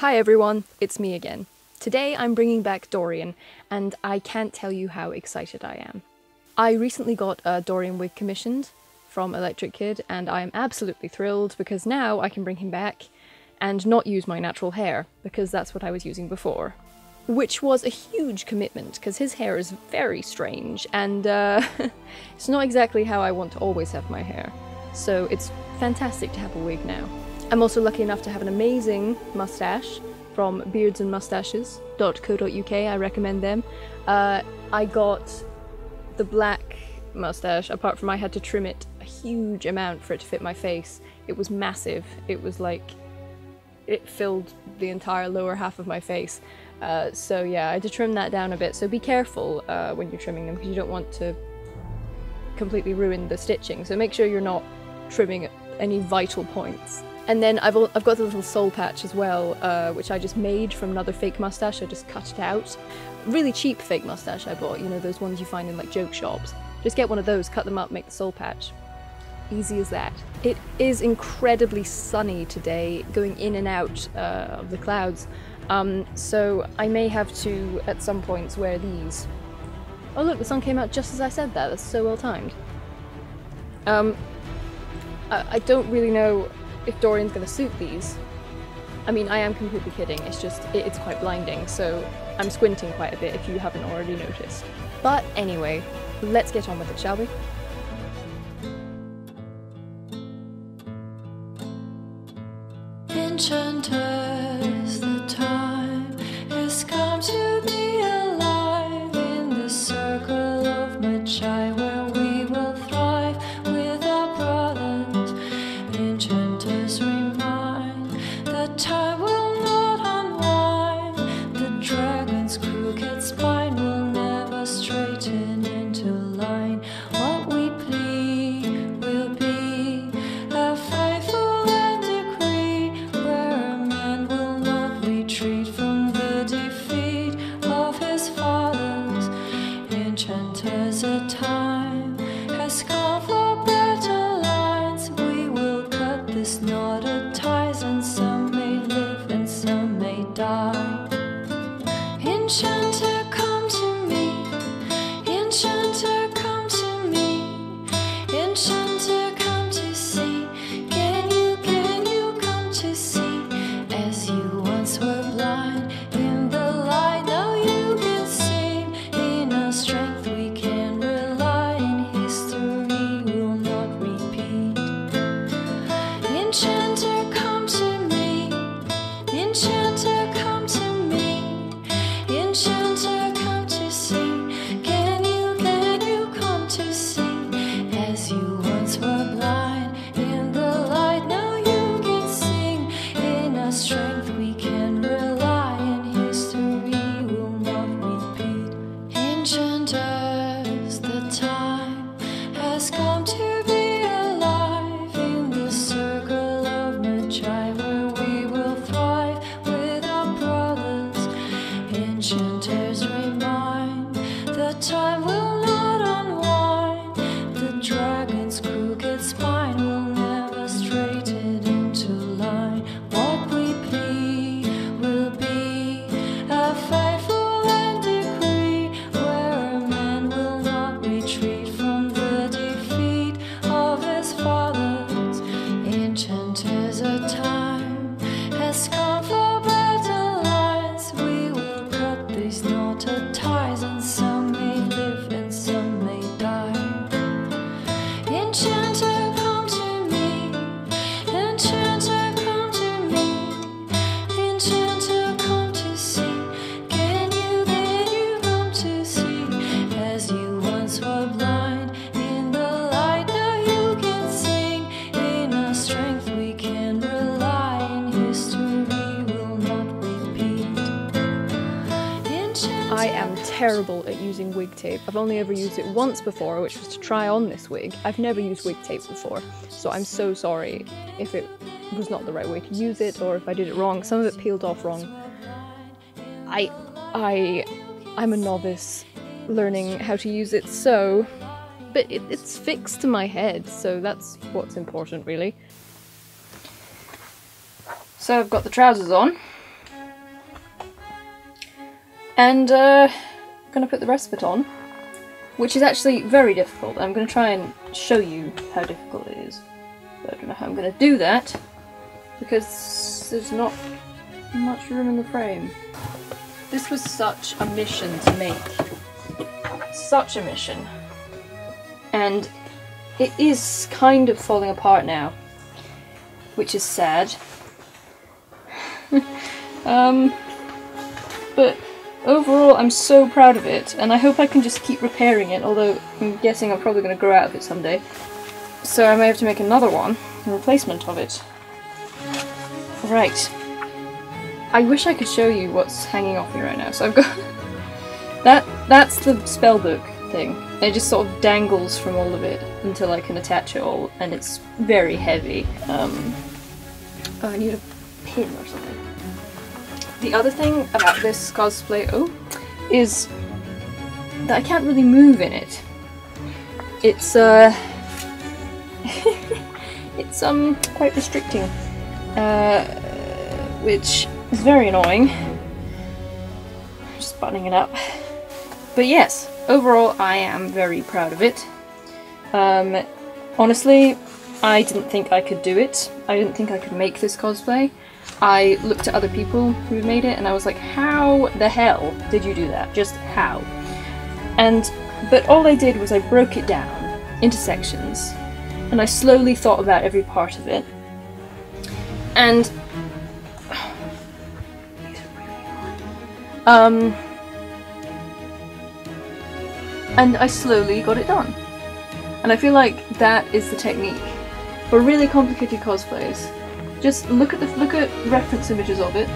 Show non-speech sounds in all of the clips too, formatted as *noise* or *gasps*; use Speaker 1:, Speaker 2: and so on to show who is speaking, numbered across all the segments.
Speaker 1: Hi everyone, it's me again. Today I'm bringing back Dorian, and I can't tell you how excited I am. I recently got a Dorian wig commissioned from Electric Kid, and I am absolutely thrilled because now I can bring him back and not use my natural hair, because that's what I was using before. Which was a huge commitment, because his hair is very strange, and uh, *laughs* it's not exactly how I want to always have my hair. So it's fantastic to have a wig now. I'm also lucky enough to have an amazing mustache from beardsandmustaches.co.uk. I recommend them. Uh, I got the black mustache, apart from I had to trim it a huge amount for it to fit my face. It was massive. It was like, it filled the entire lower half of my face. Uh, so yeah, I had to trim that down a bit. So be careful uh, when you're trimming them because you don't want to completely ruin the stitching. So make sure you're not trimming any vital points. And then I've, I've got the little soul patch as well, uh, which I just made from another fake mustache. I just cut it out. Really cheap fake mustache I bought, you know, those ones you find in like joke shops. Just get one of those, cut them up, make the soul patch. Easy as that. It is incredibly sunny today, going in and out uh, of the clouds. Um, so I may have to, at some points, wear these. Oh look, the sun came out just as I said that. That's so well timed. Um, I, I don't really know if Dorian's gonna suit these. I mean, I am completely kidding, it's just, it, it's quite blinding, so I'm squinting quite a bit if you haven't already noticed. But anyway, let's get on with it, shall we?
Speaker 2: Enchanters Enchanter,
Speaker 1: I am terrible at using wig tape. I've only ever used it once before, which was to try on this wig. I've never used wig tape before, so I'm so sorry if it was not the right way to use it or if I did it wrong. Some of it peeled off wrong. I I I'm a novice learning how to use it, so but it, it's fixed to my head, so that's what's important really. So I've got the trousers on. And uh, I'm gonna put the rest of it on, which is actually very difficult. I'm gonna try and show you how difficult it is. But I don't know how I'm gonna do that because there's not much room in the frame. This was such a mission to make. Such a mission. And it is kind of falling apart now, which is sad. *laughs* um, but overall, I'm so proud of it, and I hope I can just keep repairing it, although I'm guessing I'm probably going to grow out of it someday. So I may have to make another one, in replacement of it. Right. I wish I could show you what's hanging off me right now. So I've got... *laughs* that. That's the spellbook thing. It just sort of dangles from all of it until I can attach it all, and it's very heavy. Um, oh, I need a pin or something. The other thing about this cosplay, oh, is that I can't really move in it. It's, uh, *laughs* it's, um, quite restricting, uh, which is very annoying. Just buttoning it up. But yes, overall I am very proud of it. Um, honestly, I didn't think I could do it. I didn't think I could make this cosplay. I looked at other people who made it and I was like, how the hell did you do that? Just how? And, but all I did was I broke it down into sections and I slowly thought about every part of it. And, um, and I slowly got it done. And I feel like that is the technique for really complicated cosplays. Just look at the look at reference images of it.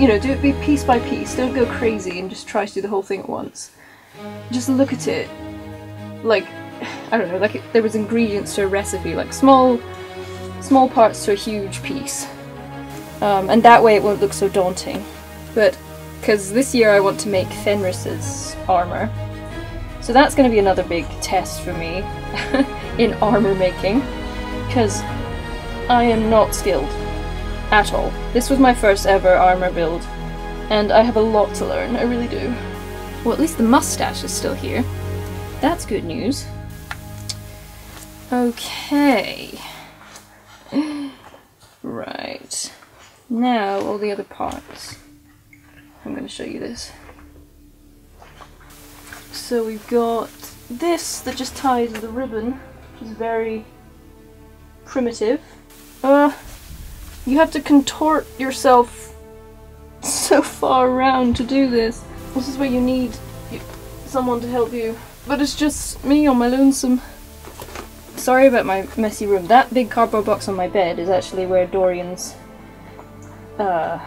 Speaker 1: You know, do it be piece by piece. Don't go crazy and just try to do the whole thing at once. Just look at it like *sighs* I don't know, like it, there was ingredients to a recipe, like small small parts to a huge piece. Um, and that way it won't look so daunting. But because this year I want to make Fenris's armor, so that's going to be another big test for me *laughs* in armor making, because I am not skilled at all. This was my first ever armor build, and I have a lot to learn, I really do. Well, at least the mustache is still here. That's good news. Okay. *gasps* Right. Now, all the other parts. I'm going to show you this. So we've got this that just ties the ribbon, which is very primitive. Uh, you have to contort yourself so far around to do this. This is where you need someone to help you. But it's just me on my lonesome. Sorry about my messy room. That big cardboard box on my bed is actually where Dorian's uh,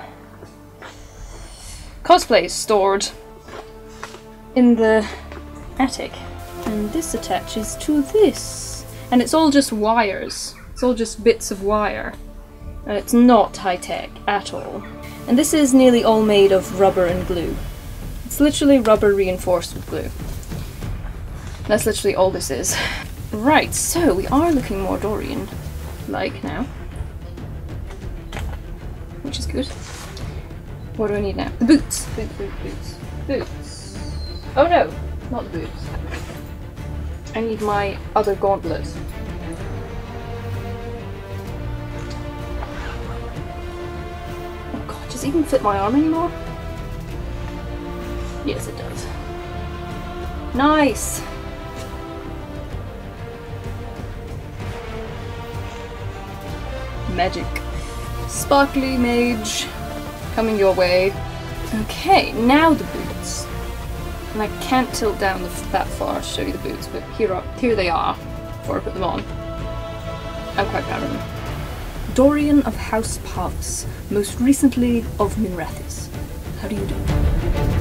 Speaker 1: cosplay is stored in the attic. And this attaches to this. And it's all just wires. It's all just bits of wire. And it's not high-tech at all. And this is nearly all made of rubber and glue. It's literally rubber reinforced with glue. That's literally all this is. Right, so we are looking more Dorian-like now. Which is good. What do I need now? The boots! Boots, boots, boots. Boots. Oh no! Not the boots. I need my other gauntlet. Does it even fit my arm anymore? Yes, it does. Nice! Magic. Sparkly mage, coming your way. Okay, now the boots. And I can't tilt down the, that far to show you the boots, but here, are, here they are before I put them on. I'm quite proud of them. Dorian of House Pavus, most recently of Minrathous. How do you do?